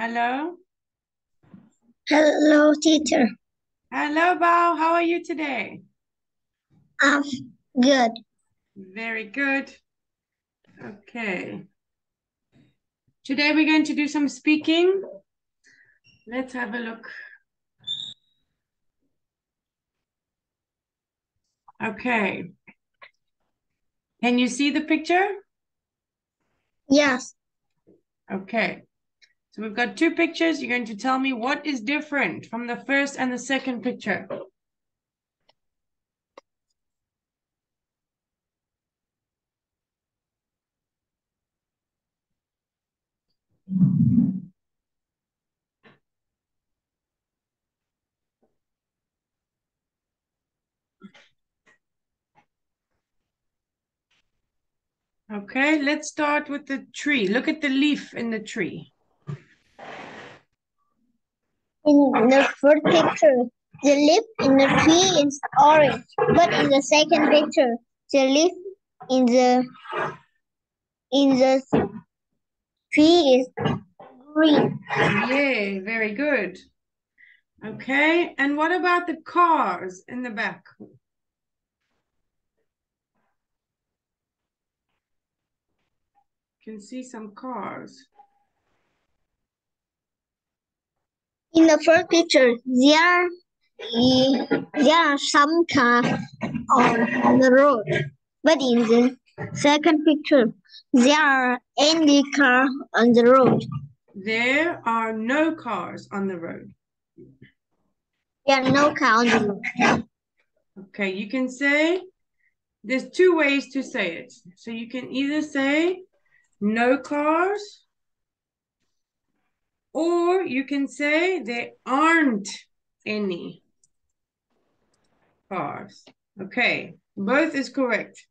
Hello. Hello, teacher. Hello, Bao. How are you today? I'm good. Very good. Okay. Today we're going to do some speaking. Let's have a look. Okay. Can you see the picture? Yes. Okay. So we've got two pictures. You're going to tell me what is different from the first and the second picture. Okay, let's start with the tree. Look at the leaf in the tree. In the first picture, the leaf in the tree is orange, but in the second picture, the leaf in the in the tree is green. Yay, very good. Okay, and what about the cars in the back? Can see some cars. In the first picture, there there are some cars on the road, but in the second picture, there are any car on the road. There are no cars on the road. There are no car on the road. Okay, you can say, there's two ways to say it. So you can either say no cars, or you can say there aren't any cars. Okay, both is correct.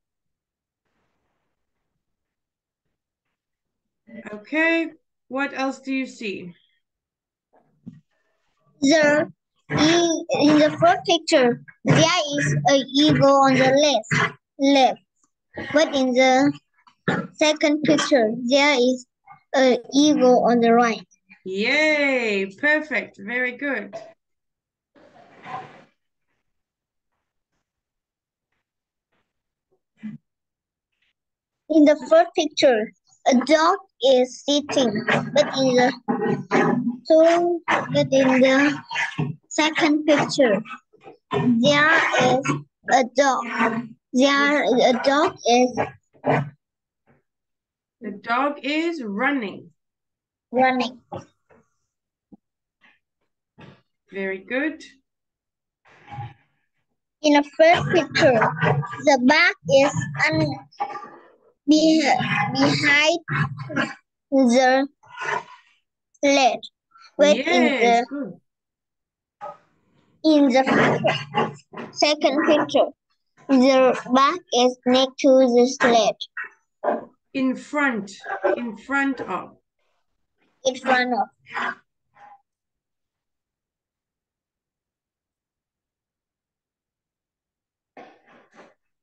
Okay, what else do you see? The in, the first picture, there is a eagle on the left, left. But in the second picture, there is an eagle on the right. Yay, perfect, very good. In the first picture, a dog is sitting, but in the so but in the second picture, there is a dog. There a dog is The dog is running. running. Very good. In the first picture, the bag is un be behind the sled. But in yes, the good. in the second picture, the bag is next to the sled In front, in front of. in front of.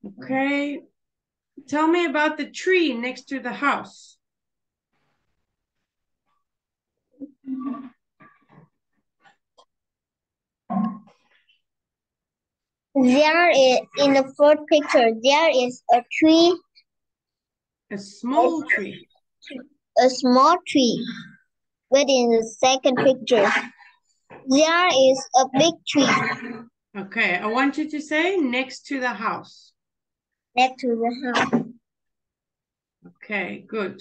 Okay. Tell me about the tree next to the house. There is in the first picture, there is a tree, A small tree. a small tree. But in the second picture, there is a big tree Okay, I want you to say next to the house. Next to the house. Okay, good.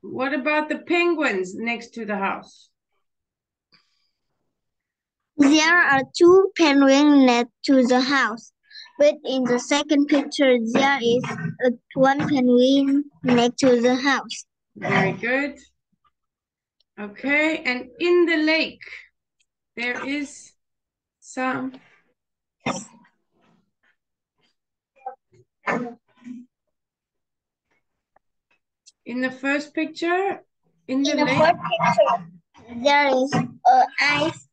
What about the penguins next to the house? There are two penguins next to the house, but in the second picture there is a one penguin next to the house. Very good. Okay, and in the lake, there is some. In the first picture, in the In the first picture there is uh, a ice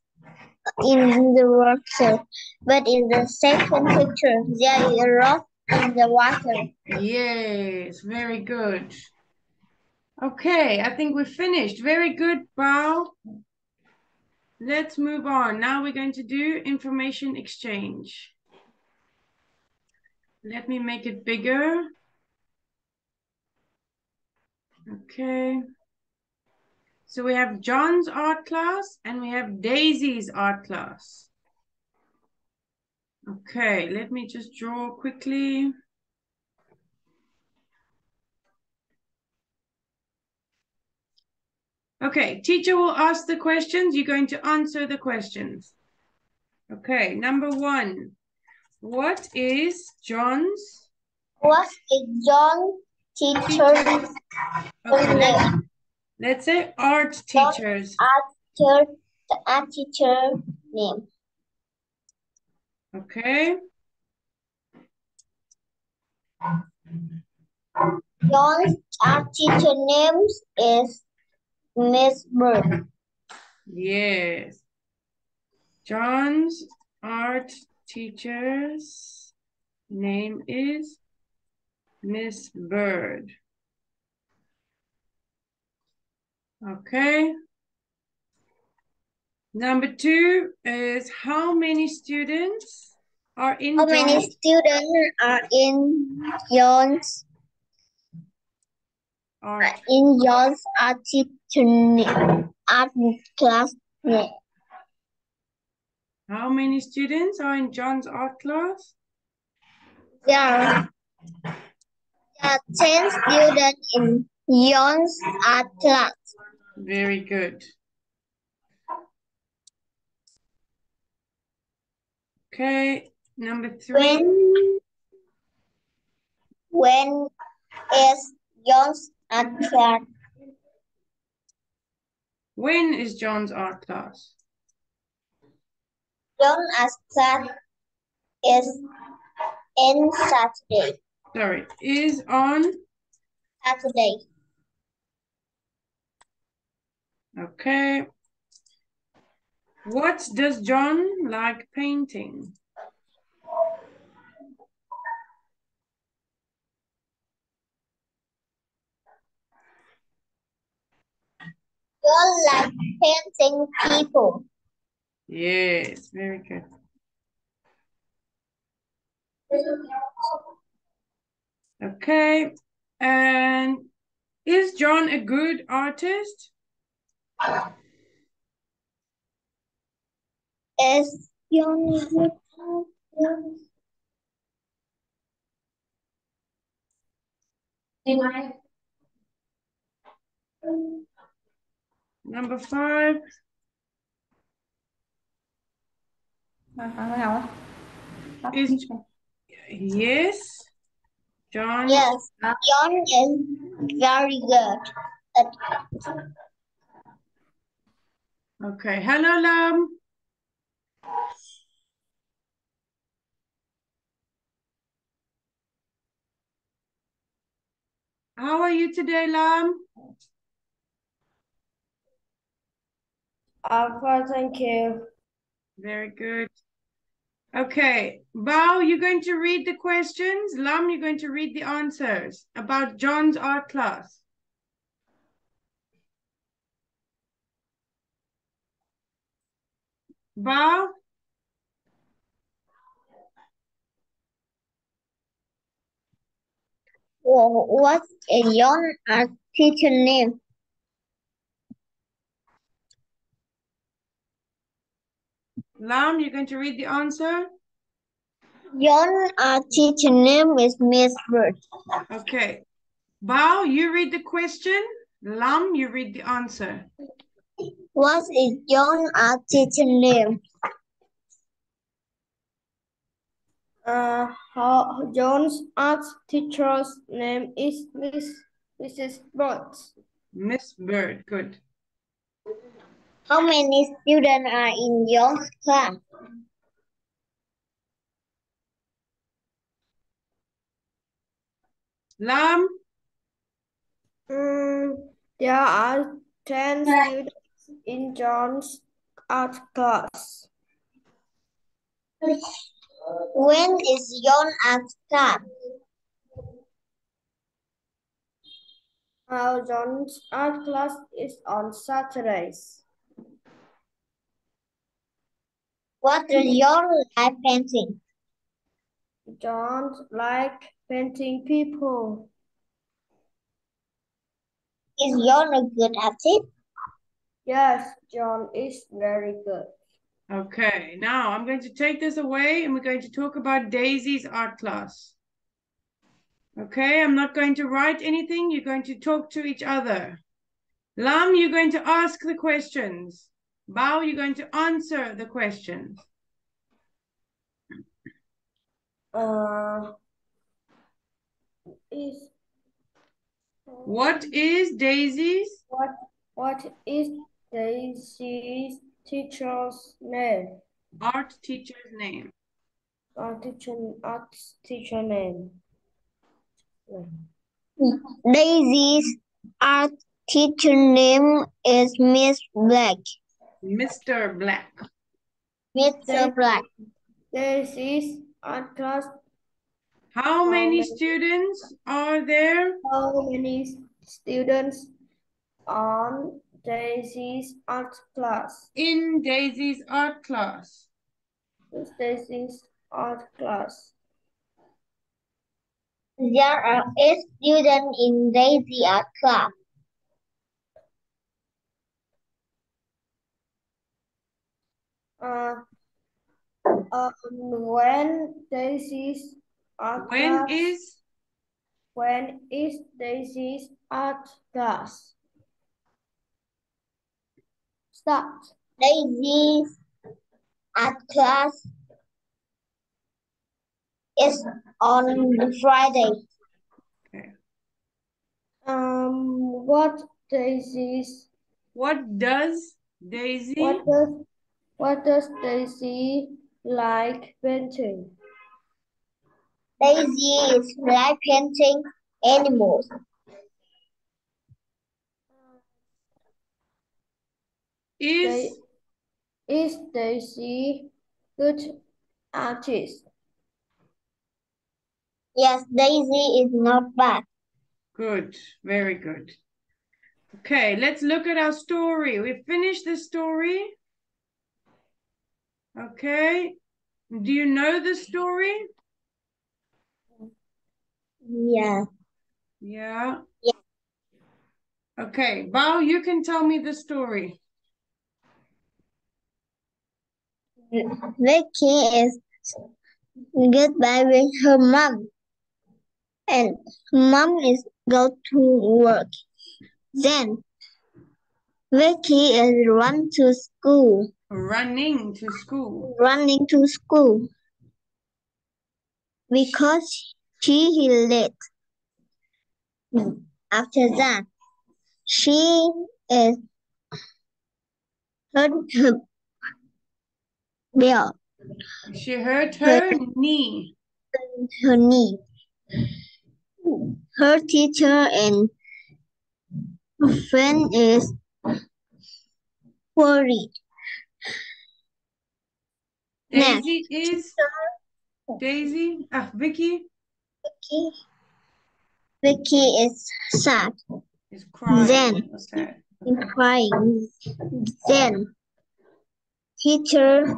in the water, but in the second picture there is a rock in the water. yes, very good. Okay, I think we're finished. Very good, Bao. Let's move on. Now we're going to do information exchange. Let me make it bigger. Okay. So we have John's art class and we have Daisy's art class. Okay, let me just draw quickly. Okay, teacher will ask the questions. You're going to answer the questions. Okay, number one. What is John's? What is John teacher's Okay, name? let's, say art teachers. Teacher, the art teacher name. Okay, John's art teacher name is Miss Bird. yes. John's art teacher's name is Miss Bird. Okay. Number two is how many students are in How many John's students are in John's art? in John's art art class? How many students are in John's art class? There are, there are 10 students in John's art class. Very good. Okay, number three. When when is John's art class? When is John's art class? John's as class is in Saturday. Sorry, is on. Saturday. Okay. What does John like painting? John like painting people. Yes, very good. Okay. And is John a good artist? Is John a good artist? Number five. Is yes. John. Yes, John is very good. at Okay. Hello, Lam. How are you today, Lam? I'm fine, thank you. Very good. Okay, Bao, you're going to read the questions. Lam, you're going to read the answers about John's art class. Bao, Wha- What's a John art teacher name? Lam, you're going to read the answer. John art teacher name is Miss Bird. Okay. Bao, you read the question. Lam, you read the answer. What is John art teacher name? Uh, how John's art teacher's name is Miss Mrs. Bird. Miss Bird, good. How many students are in John's class? Lam, Mm, there are 10 students in John's art class. When is John art class? Uh, John's art class is on Saturdays. What does your like painting? John like painting people. Is John a good at it? Yes, John is very good. Okay, now I'm going to take this away and we're going to talk about Daisy's art class. Okay, I'm not going to write anything. You're going to talk to each other. Lam, you're going to ask the questions. Bao, you're going to answer the question. Uh, is What is Daisy's? what what is Daisy's teacher's name? art teacher's name? Art teacher art teacher name. Daisy's art teacher name is Miss Black. Mr. Black. Mr. Black. Daisy's art class. How many many- students are there? How many students on Daisy's art class? In Daisy's art class. Is Daisy's art class? There are eight students in Daisy's art class. Uh, um, when Daisy's art When class? is When is Daisy's art class? Start. Daisy's art class is on Friday. Um, what Daisy's what does Daisy what does what does Daisy like painting? Daisy is like painting animals. is Is Daisy good artist? Yes, Daisy is not bad. good, very good. Okay, let's look at our story. We finished the story. Okay. Do you know the story? Yeah. Yeah. Yeah. Okay, Bao, you can tell me the story. Vicky is goodbye with her mom. And mom is go to work. Then Vicky is run to school, Running to school. running to school because she is late. After that, she is hurt her bell, She hurt her knee. her knee. Her teacher and friend is worried. Daisy is Daisy. Ah, Vicky Vicky, Vicky is sad is crying. Then- What's that? and crying. Then teacher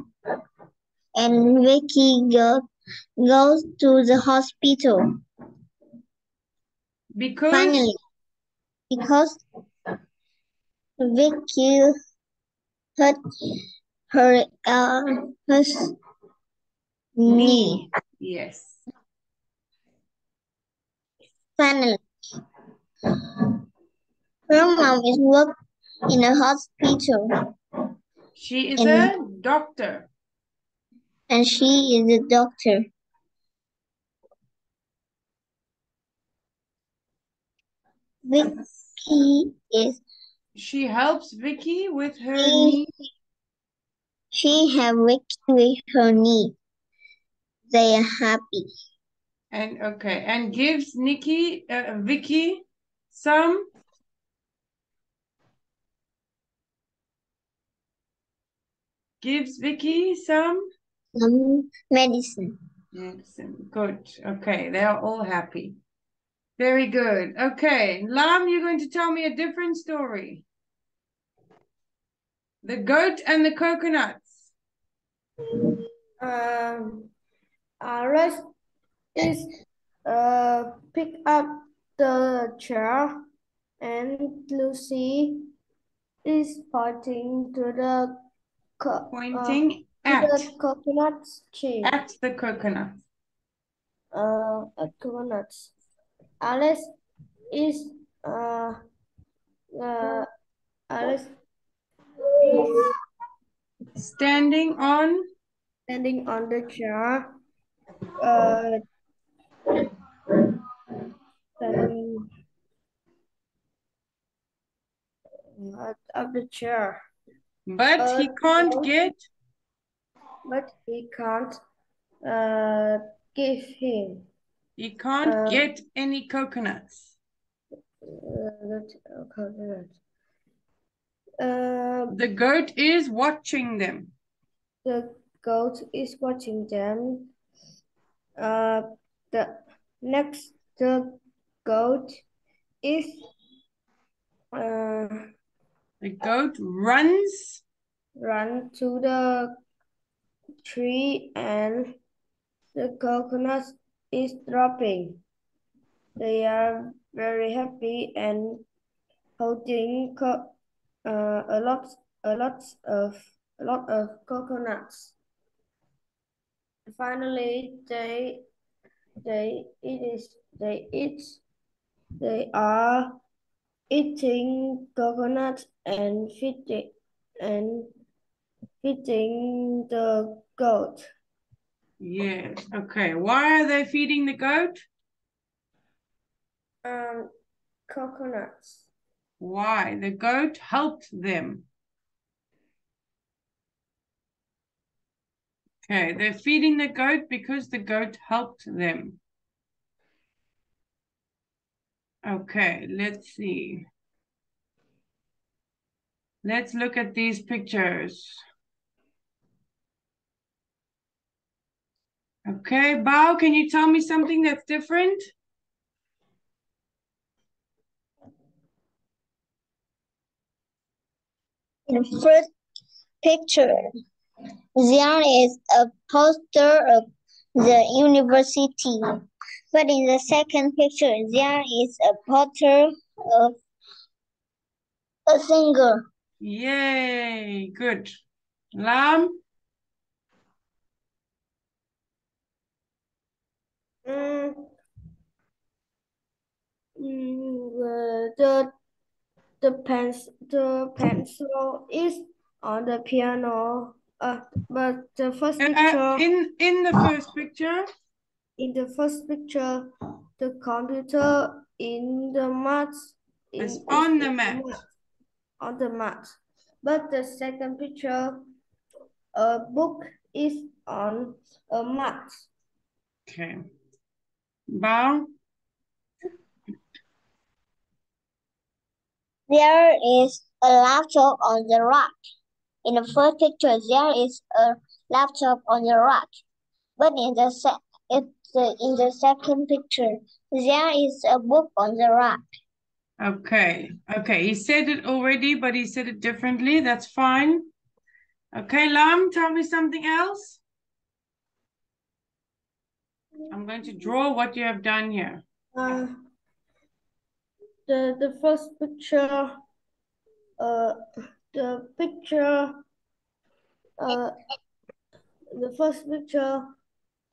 and Vicky go goes to the hospital. Because Finally, because Vicky hurt her uh, her knee. Yes. Finally, her mom is work in a hospital She is And- a doctor. and she is a doctor. Vicky is She helps Vicky with her knee. She have Vicky with her knee. They are happy. And okay, and gives Nikki, uh, Vicky some gives Vicky some Some medicine. medicine. Good. Okay, they are all happy. Very good. Okay, Lam, you're going to tell me a different story. The goat and the coconuts. Um, Alice is uh pick up the chair, and Lucy is pointing to the uh, Pointing to at the coconut tree. at the coconut. uh, at coconuts. Alice is uh, uh, Alice is Standing on standing on the chair. Uh, standing of the chair, but he Uh, can't no. get but he can't uh, give him he can't Uh, get any coconuts. uh, that uh, coconut. Uh, The goat is watching them. The goat is watching them. Uh, the next the goat is uh The goat runs run to the tree and the coconut is dropping. They are very happy and holding co uh, a lot a lot of a lot of coconuts. Finally, they they it is they eat they are eating coconuts and feeding and feeding the goat. Yes. Okay. Why are they feeding the goat? Um, coconuts. Why? The goat helped them. Okay, they're feeding the goat because the goat helped them. Okay, let's see. Let's look at these pictures. Okay, Bao, can you tell me something that's different? In the first picture, there is a poster of the university. But in the second picture, there is a poster of a singer. Yay, good. Lam? Mm, mm, uh, the the pens the pencil is on the piano. Uh, but the first Uh, uh, picture in, in the first picture, in the first picture, the computer in the mat is on the mat. on the mat. But the second picture, a book is on a mat. okay. Bao? There is a laptop on the rack. In the first picture, there is a laptop on the rack. But in the se it's, uh, in the second picture, there is a book on the rack. Okay, okay. He said it already, but he said it differently. That's fine. Okay, Lam, tell me something else. I'm going to draw what you have done here. Uh, the the first picture, uh, the picture, uh, the first picture,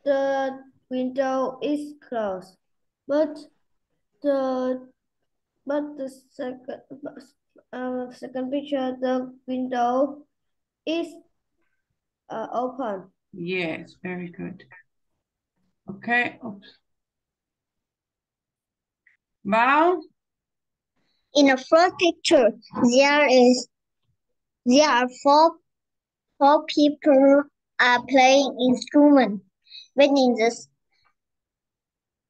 the window is closed, but the but the second uh second picture, the window is uh open. Yes, very good. Okay. Oops. Bao? In the first picture, there is there are four four people are playing instrument. But in the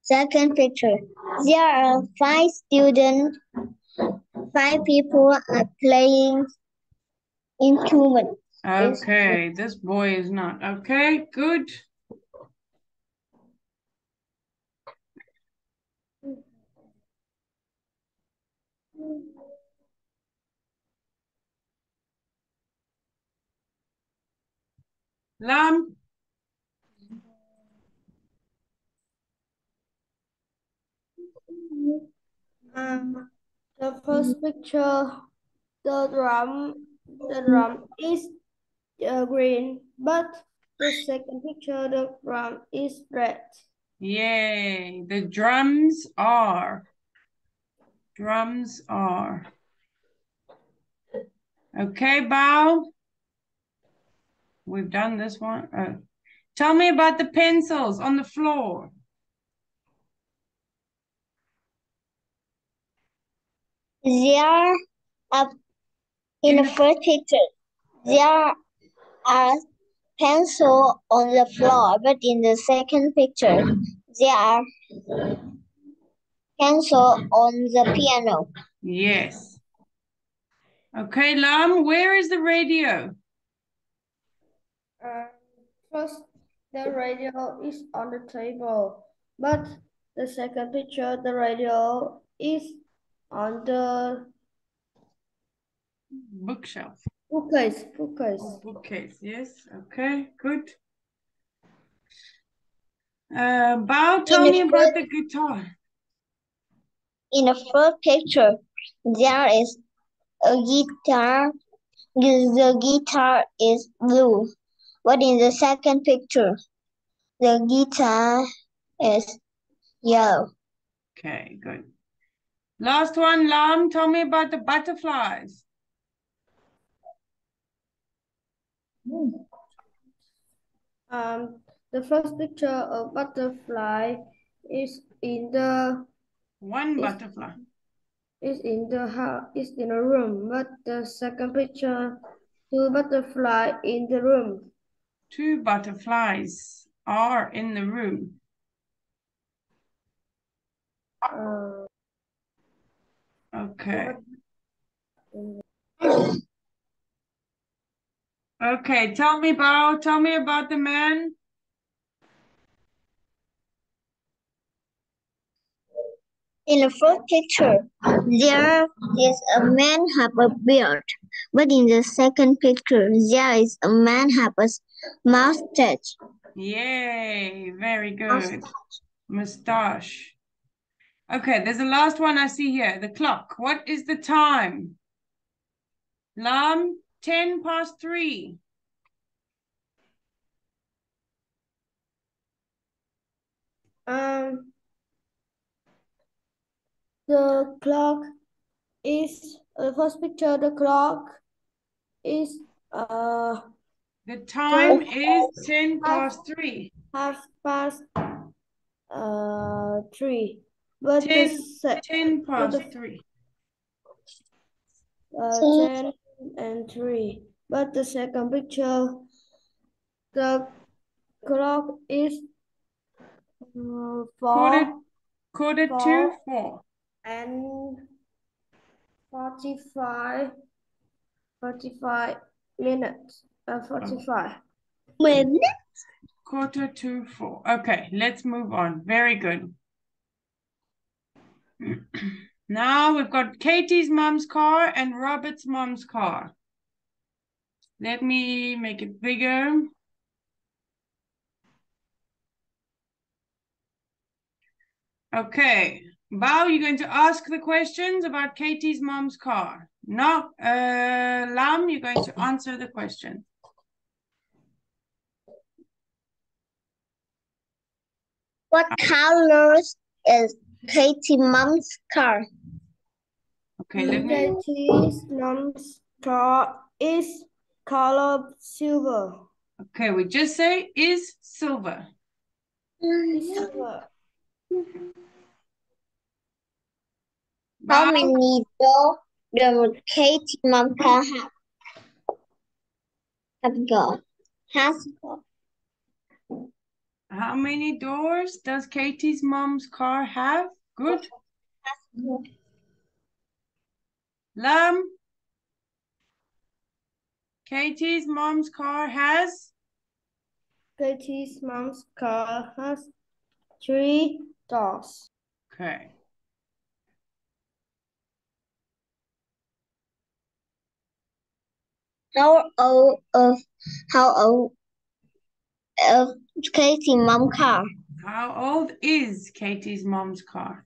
second picture, there are five students. Five people are playing instrument. Okay, this boy is not. Okay, good. Lam um, the first picture, the drum, the drum is uh, green, but the second picture, the drum is red. Yay, the drums are Drums are. Okay, Bao. We've done this one. Uh, tell me about the pencils on the floor. There are in the first picture. There are pencil on the floor, but in the second picture, there are pencil on the piano. Yes. Okay, Lam, where is the radio? Uh, first, the radio is on the table, but the second picture, the radio is on the Bookshelf. bookcase. Bookcase. Oh, bookcase, yes. Okay, good. Uh, Bao, tell me about the guitar. In the first picture, there is a guitar. The guitar is blue, but in the second picture, the guitar is yellow. Okay, good. Last one, Lam, tell me about the butterflies. Um, the first picture of butterfly is in the One butterfly. It's in the house is in a room, but the second picture, two butterfly in the room. Two butterflies are in the room. Uh, Okay. Okay, tell me about, tell me about the man. In the first picture, there is a man have a beard, but in the second picture, there is a man have a s- mustache. Yay, very good. Mustache. Okay, there's the last one I see here. The clock. What is the time? Lam, 10 past 3. Um, the clock is uh, first picture. The clock is uh The time is 10 past 3. half past uh three, but the Ten. se 10 past the- 3. uh, So- ten and three. But the second picture, the clock is uh, Quarter, four quarter to Four. 4. And 45, 45 minutes. Uh, 45. minutes. Quarter to 4. Okay, let's move on. Very good. Now we've got Katie's mom's car and Robert's mom's car. Let me make it bigger. Okay, Bao, you're going to ask the questions about Katie's mom's car. No, uh, Lam, you're going to answer the question. what colors is Katie mom's car? Okay, let me. Katie's mom's car is color silver. Okay, we just say is silver. Silver. How Bao, many doors does Katie mom car have? Have got. Has got. how many doors does Katie's mom's car have? Good. Lam. Katie's mom's car has Katie's mom's car has three doors. okay. How old of how old of Katie mom car? How old is Katie's mom's car?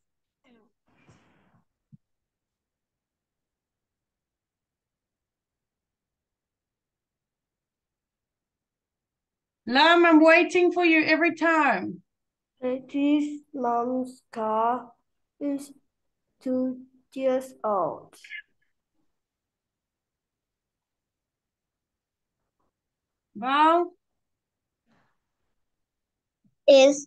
Lam, I'm waiting for you every time. Katie's mom's car is two years old. Bao, Is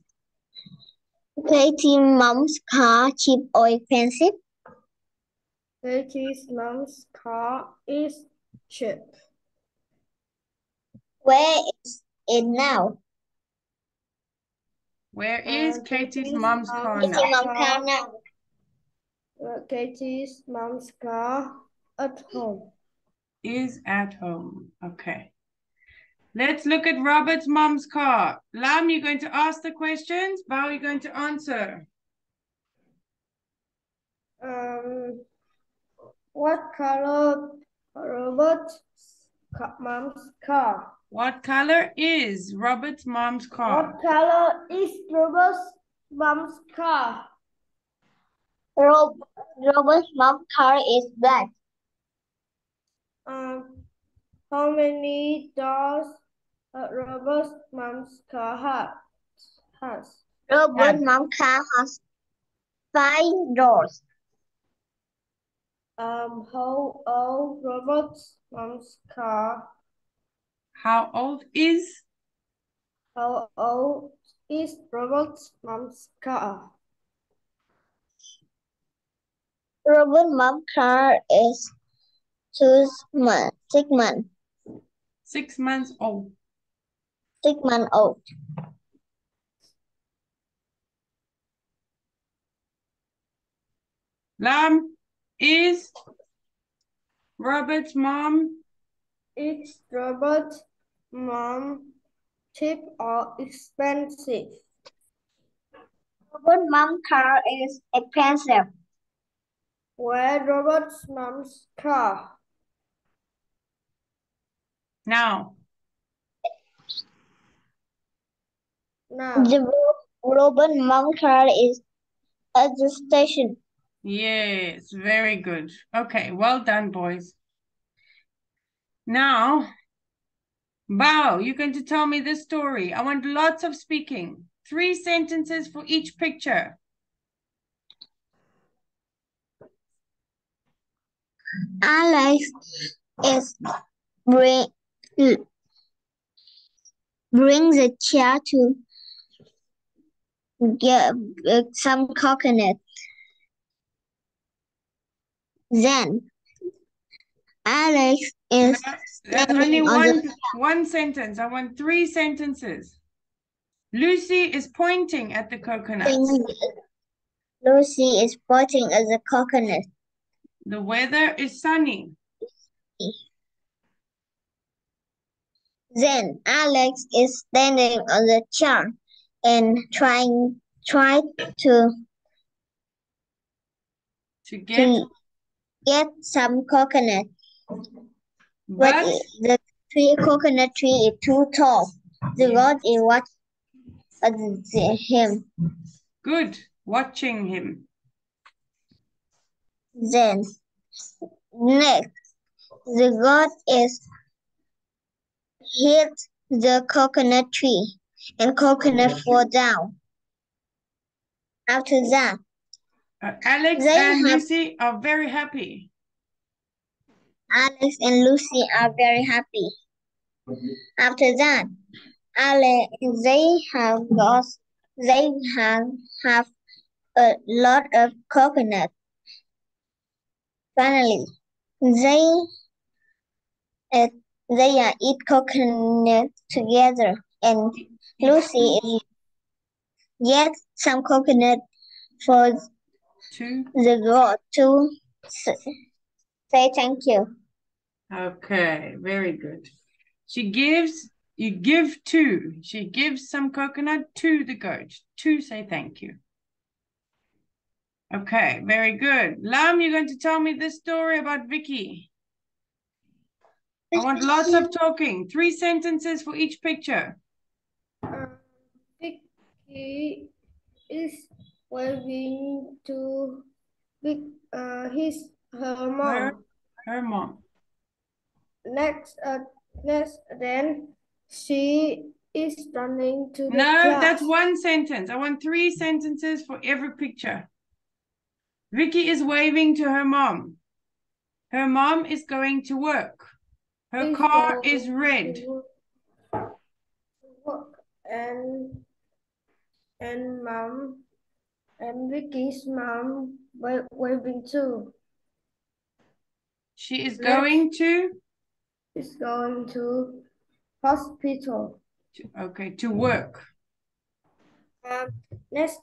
Katie mom's car cheap or expensive? Katie's mom's car is cheap. Where is it now? where is Uh, Katie's Katie's mom's mom- car Katie now? mom car now. Uh, Katie's mom's car at home. Is at home. Okay. Let's look at Robert's mom's car. Lam, you're going to ask the questions. Bao, you're going to answer. Um, what color Robert's mom's car? What color is Robert's mom's car? What color is Robert's mom's car? Rob, Robert's mom's car is black. Um, how many doors uh, Robert's mom's car has? Robert's Yeah. mom car has five doors. Um, how old Robert's mom's car? How old is? How old is Robert's mom's car? Robert's mom car is two months, six months, Six months old. Six months old. Lam, is Robert's mom Is Robert's mom cheap or expensive? Robert's mom car is expensive. Where Robert's mom's car? now? Now, The Ro- Robert mom car is at the station. Yes, very good. Okay, well done, boys. Now, Bao, you're going to tell me this story. I want lots of speaking. Three sentences for each picture. Alex is bring bring the chair to get uh, some coconut. Then Alex is That's only Standing on the- one, one sentence. I want three sentences. Lucy is pointing at the coconut. Lucy is pointing at the coconut. The weather is sunny. Then Alex is standing on the chair and trying try to To get, to get some coconut. But but the tree coconut tree is too tall. The God is watching at him. good, watching him. Then next, the God is hit the coconut tree and coconut fall down. After that, Uh, Alex They and have- Lucy are very happy. Alex and Lucy are very happy. After that, Alex they have got they have have a lot of coconut. Finally, they uh, they are eat coconut together, and Lucy is some coconut for Two. the girl to say thank you. Okay, very good. She gives, you give two. She gives some coconut to the goat to say thank you. Okay, very good. Lam, you're going to tell me this story about Vicky. I want lots of talking. Three sentences for each picture. He is waving to uh, his her mom. Her, her mom. Next, uh, next, then she is running to the No, that's one sentence. I want three sentences for every picture. Vicky is waving to her mom. Her mom is going to work. Her Is car is red. to work and and mom and Vicky's mom wa- waving too. She is going to, She's going to hospital. to okay, to work. Um, next,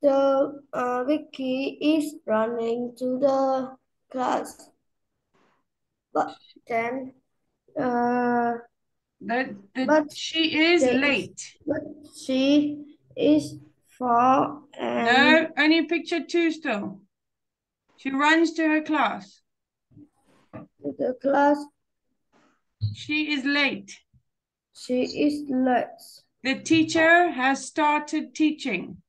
the uh, Vicky is running to the class, but then uh, That, that But she is- late. but she is far and No, um, only picture two still. She runs to her class. to the class. She is late. She is late. The teacher has started teaching.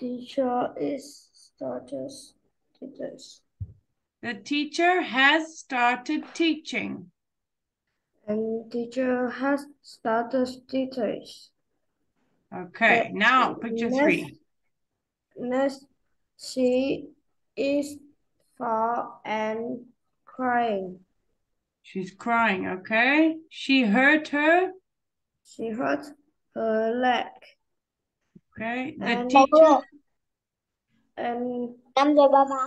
Teacher is starters. Teachers. The teacher has started teaching. And teacher has started teachers. Okay, Uh, now picture three. Next, she is far and crying. She's crying, okay? She hurt her, She hurt her leg okay? The And- teacher, and Năm giờ ba ba.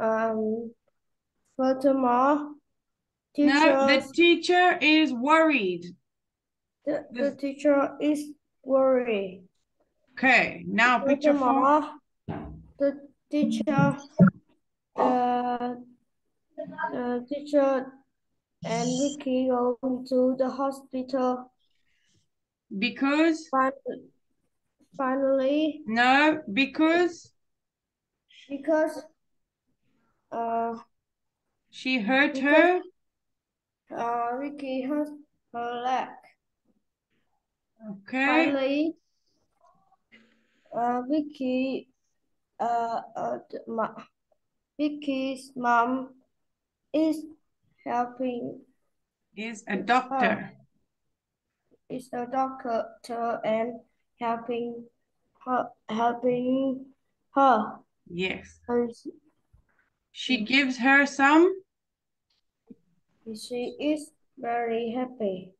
um furthermore, no, the teacher is worried. The, the- teacher is worried. Okay, now picture four. The teacher uh the teacher and Vicky go to the hospital. Because, Fin- Finally, no, because because uh, she hurt Because- her, uh, Vicky hurt her leg. Okay? Finally, uh, Vicky, uh, uh, ma Vicky's mom is helping, Is a doctor. is a doctor and helping her, helping her. Yes. And She gives her some, she is very happy.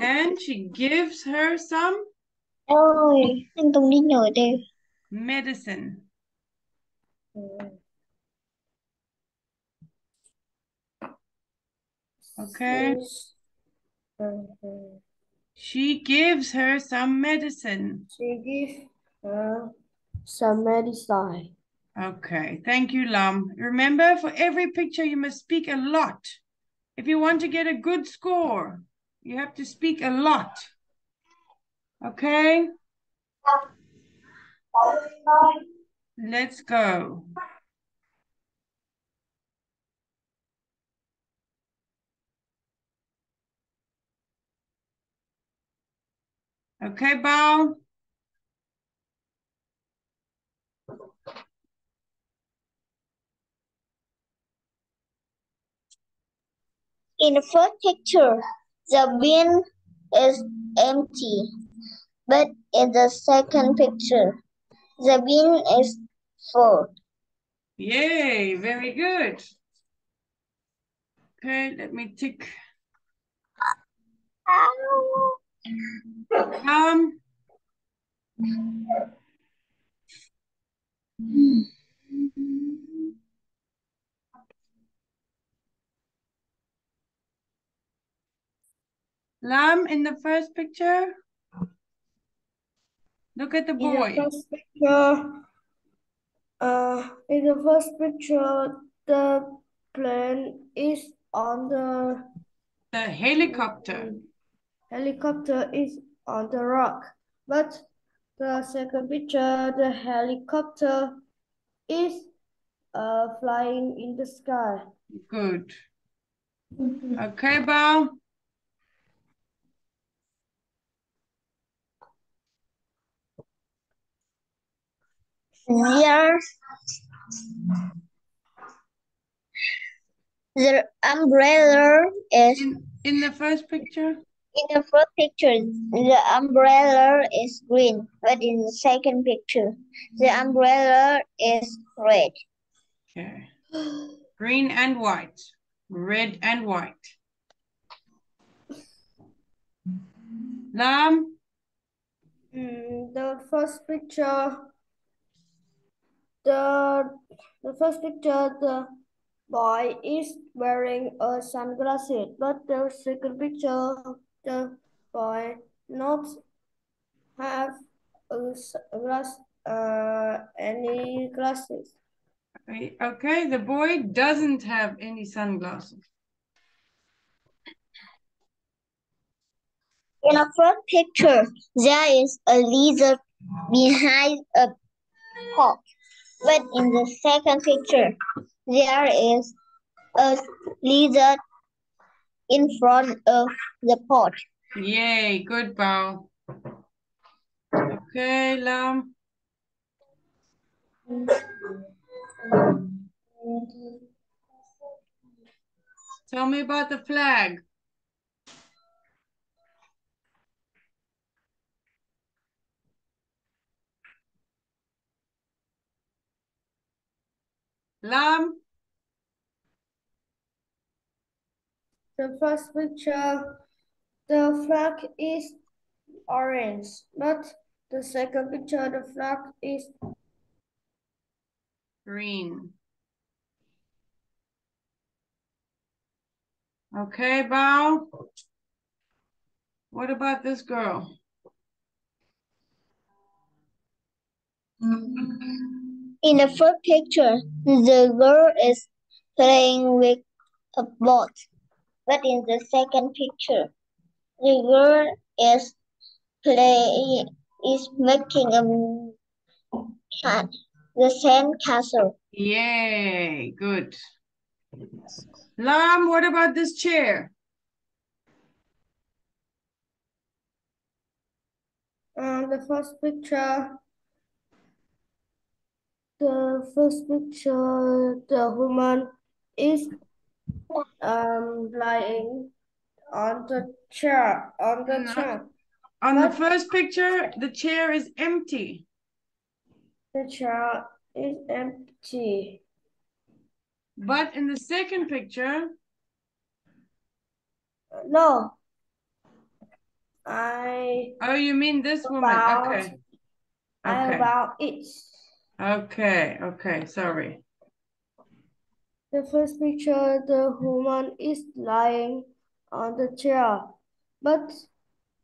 And she gives her some Ôi, anh Tùng đi nhồi đi. medicine. Okay. She's- She gives her some medicine. She give her some medicine. Okay, thank you, Lam. Remember, for every picture, you must speak a lot. If you want to get a good score, you have to speak a lot. Okay, let's go. Okay, Bao. In the first picture, the bin is empty. But in the second picture, the bin is full. Yay, very good. Okay, let me tick. Um, Lam in the first picture. Look at the boy. In the first picture, uh, in the first picture, the plane is on the The helicopter. helicopter is on the rock. But the second picture, the helicopter is uh flying in the sky. Good. Okay, Bao. There, the umbrella is In, in the first picture? in the first picture. The umbrella is green, but in the second picture, the umbrella is red. Okay. Green and white. Red and white. Lam? Mm, the first picture, the the first picture, the boy is wearing a sunglasses, but the second picture, the boy not have a s- glass, uh, any glasses. Okay, the boy doesn't have any sunglasses. In the first picture, there is a lizard behind a pot. But in the second picture, there is a lizard in front of the pot. Yay, good Bao. Okay, Lam. Tell me about the flag. Lam? The first picture, the flag is orange, but the second picture, the flag is Green. Okay, Bao. What about this girl? Mm-hmm. In the first picture, the girl is playing with a ball. But in the second picture, the girl is play is making a cat, the sand castle. Yay, good. Lam, what about this chair? Um, the first picture, the first picture, the woman is um lying on the chair, on the No. chair. On the first picture, the chair is empty. The chair is empty. But in the second picture, No. I oh, you mean this woman? About- Okay. I Okay. about it. Okay, okay, sorry. The first picture, the woman is lying on the chair, but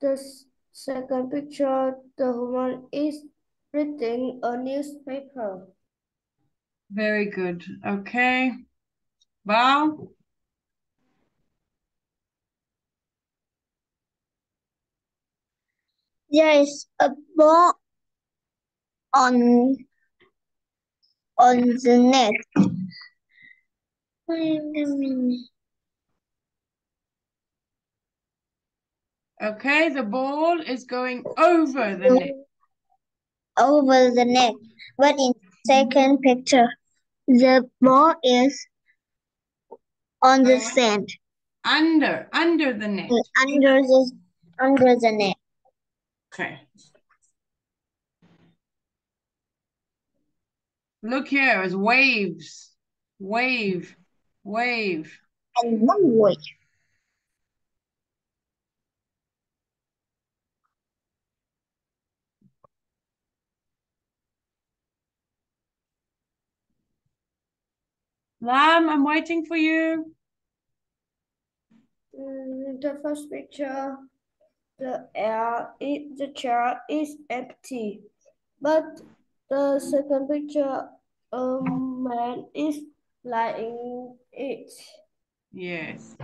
the second picture, the woman is reading a newspaper. Very good. Okay. Bao? There is a ball on on the net. Wait a minute. Okay, the ball is going over the net. Over the net. But in second picture, the ball is on the Oh. sand Under, under the net. under the under the net. Okay. Look here, it's waves. Wave, wave. And one way. Lam, I'm waiting for you. Mm, the first picture, the air is the chair is empty, but the second picture, a man is lying it. Yes.